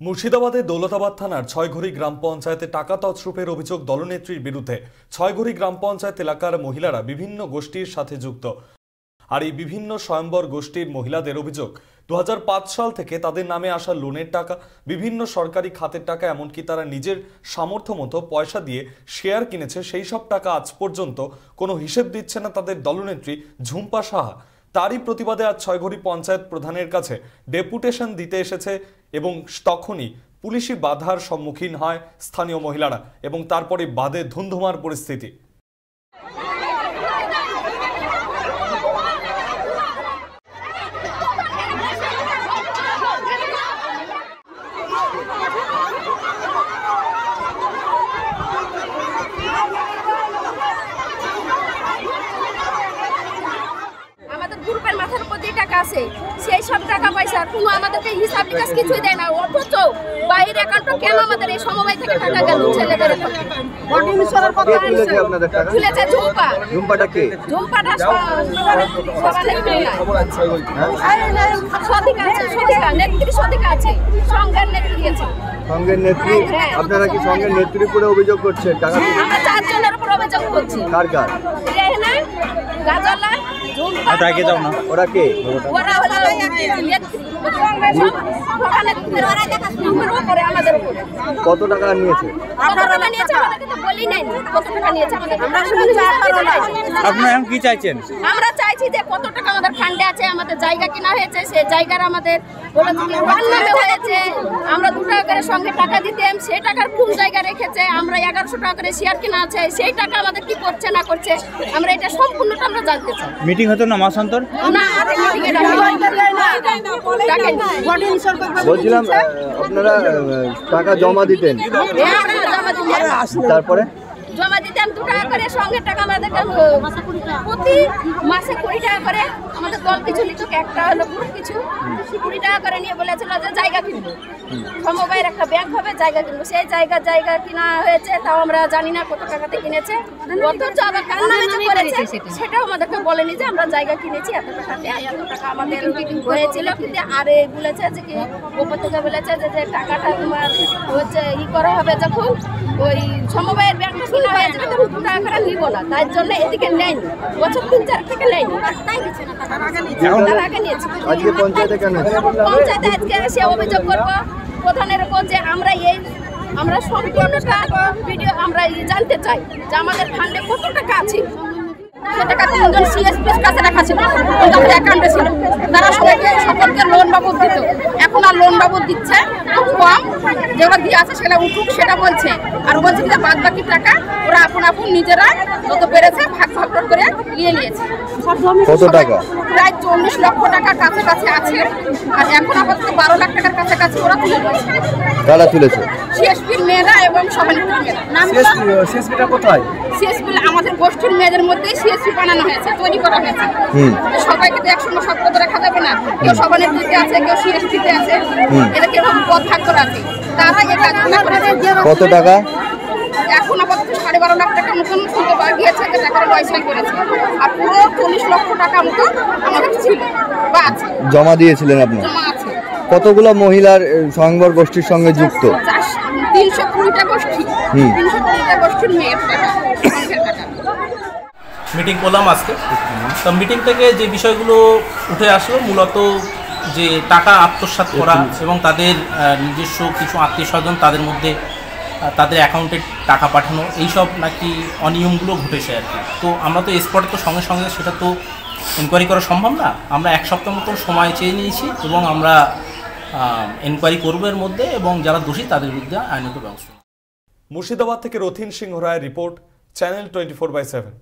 মুর্শিদাবাদের দৌলতাবাদ থানার ছয়ঘড়ি গ্রাম পঞ্চায়েতে টাকা তছরূপের অভিযোগ দলনেত্রীর বিরুদ্ধে। ছয়ঘড়ি গ্রাম পঞ্চায়েত এলাকার মহিলারা বিভিন্ন গোষ্ঠীর সাথে যুক্ত। আর এই বিভিন্ন স্বয়ম্বর গোষ্ঠীর মহিলাদের অভিযোগ দু হাজার পাঁচ সাল থেকে তাদের নামে আসা লোনের টাকা, বিভিন্ন সরকারি খাতের টাকা, এমনকি তারা নিজের সামর্থ্য মতো পয়সা দিয়ে শেয়ার কিনেছে, সেই সব টাকা আজ পর্যন্ত কোনো হিসেব দিচ্ছে না তাদের দলনেত্রী ঝুম্পা সাহা। তারই প্রতিবাদে আজ ছয়ঘড়ি পঞ্চায়েত প্রধানের কাছে ডেপুটেশন দিতে এসেছে এবং তখনই পুলিশি বাধার সম্মুখীন হয় স্থানীয় মহিলারা এবং তারপরে বাদে ধুন্ধুমার পরিস্থিতি। আছে। সেই সব টাকা পয়সা কোনো আমাদেরকে হিসাব নিকাশ কিছুই দেয় না। অথচ বাইরের অ্যাকাউন্টে কেন আমাদের এই সমবায় থেকে টাকা গেল? ছেলেদের কে তুলেছে আপনাদের টাকা? খুলেছে ঝুম্পা। ঝুম্পাটা কে? ঝুম্পাটা সদিকা আছে সদিকা। নেত্রী সদিকা আছে। সংঘের নেত্রী আছে। সঙ্গের নেত্রী? হ্যাঁ। আপনারা কি সঙ্গের নেত্রীর উপরে অভিযোগ করছেন? টাকা তুলে- আমরা চারজনের উপর অভিযোগ করছি। কার কার? রেহনা গাজলা ঝুম্পা ওরা কে? ওরা হলো কত টাকা নিয়েছে? আপনারা এখন কি চাইছেন? আমরা চাইছি যে কত টাকা আমাদের ফান্ডে আছে আমাদের জায়গা কেনা হয়েছে সেই জায়গার আমাদের হয়েছে আমরা দু টাকা করে সঙ্গে টাকা দিতাম সেই টাকার কোন জায়গা রেখেছে আমরা এগারোশো টাকা করে শেয়ার কিনা আছে সেই টাকা আমাদের কি করছে না করছে আমরা এটা সম্পূর্ণটা আমরা জানতে চাই। মিটিং হতো না মাসান্তর? না। বলছিলাম আপনারা টাকা জমা দিতেন। হ্যাঁ, আমরা জমা দিতাম। তারপরে? জমা দিতাম দু টাকা করে সঙ্গে টাকা আমাদের প্রতি মাসে কুড়ি টাকা করে আমাদের দল কিছু নিত একটা হলো গ্রুপ কিছু কুড়ি টাকা করে নিয়ে বলেছিল যে জায়গা কিনবো। সমবায়ের একটা ব্যাংক হবে জায়গা কিনবো। সেই জায়গা জায়গা কিনা হয়েছে তাও আমরা জানি না কত টাকাতে কিনেছে। অথচ আবার কার নামে করেছে সেটাও আমাদেরকে বলেনি যে আমরা জায়গা কিনেছি এত টাকাতে এত টাকা আমাদের হয়েছিল। কিন্তু আর বলেছে যে কি থেকে বলেছে যে টাকাটা তোমার হচ্ছে ই করা হবে যখন ওই হয়ে যাবে টাকা নিব না তার জন্য এদিকে নেয়নি। বছর তিন চার থেকে নেয়নি। তার আগে নিয়েছি। পঞ্চায়েতে আজকে এসে অভিযোগ করব প্রধানের উপর যে আমরা এই আমরা সম্পূর্ণটা ভিডিও আমরা জানতে চাই যে আমাদের ফান্ডে কত টাকা আছে। সে টাকা তিনজন সিএসপির কাছে রাখা ছিল? অ্যাকাউন্টে ছিল। তারা সবাইকে সকলকে লোন বাবদ দিত। এখন আর লোন বাবদ দিচ্ছে খুব কম। যেগুলো দিয়ে আছে সেটা উঠুক সেটা বলছে। আর বলছে যে বাদ বাকি টাকা ওরা আপন আপন নিজেরা যত পেরেছে ভাগ ভাগ করে নিয়ে নিয়েছে। কত টাকা? প্রায় চল্লিশ লক্ষ টাকা কাছাকাছি আছে। আর এখন আপাতত বারো লাখ টাকার কাছাকাছি ওরা তুলে তুলেছে? সিএসপির মেয়েরা এবং সভানেত্রীর মেয়েরা। সিএসপিটা কোথায়? সিএসপি আমাদের গোষ্ঠীর মেয়েদের মধ্যেই সিএসপি বানানো হয়েছে তৈরি করা হয়েছে। হুম। সবাইকে তো একসঙ্গে সব পদ রাখা যাবে না। কেউ সভানেত্রীতে আছে কেউ সিএসপিতে আছে। এদেরকে এরকম পদ ভাগ করা আছে। তারা এই কাজগুলো করেছে। কত টাকা? এখন আপাতত সাড়ে বারো লাখ টাকা মতন শুনতে পাওয়া গিয়েছে যে টাকার পয়সাই করেছে। আর পুরো চল্লিশ লক্ষ টাকা মতো আমাদের ছিল বা আছে। জমা দিয়েছিলেন আপনি? জমা আছে। কতগুলো মহিলার স্বয়ংবর গোষ্ঠীর সঙ্গে যুক্ত? তিনশো কুড়িটা গোষ্ঠী মিটিং করলাম আজকে। তো মিটিং থেকে যে বিষয়গুলো উঠে আসলো মূলত যে টাকা আত্মসাৎ করা এবং তাদের নিজস্ব কিছু আত্মীয় স্বজন তাদের মধ্যে তাদের অ্যাকাউন্টে টাকা পাঠানো এইসব নাকি অনিয়মগুলো ঘটেছে আর কি। তো আমরা তো স্পটে তো সঙ্গে সঙ্গে সেটা তো এনকোয়ারি করা সম্ভব না। আমরা এক সপ্তাহ মতন সময় চেয়ে নিয়েছি এবং আমরা এনকোয়ারি করব এর মধ্যে এবং যারা দোষী তাদের বিরুদ্ধে আইনত ব্যবস্থা। মুর্শিদাবাদ থেকে রথিন সিংহ রায়ের report channel twenty four by seven